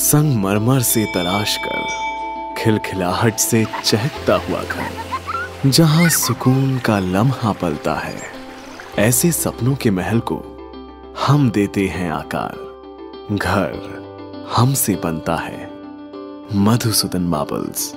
संगमरमर से तराश कर, खिलखिलाहट से चहकता हुआ घर, जहाँ सुकून का लम्हा पलता है। ऐसे सपनों के महल को हम देते हैं आकार। घर हमसे बनता है। मधुसूदन मार्बल्स